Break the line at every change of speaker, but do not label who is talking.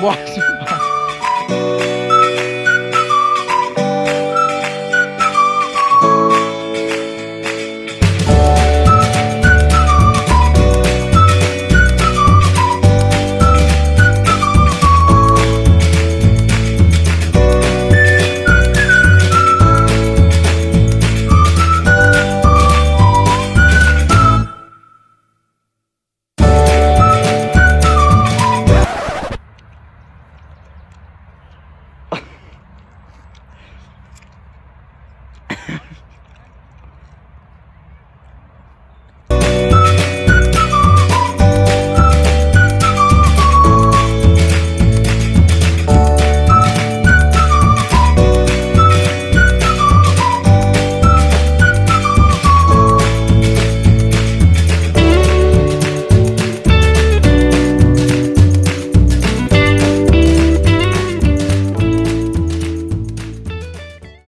What?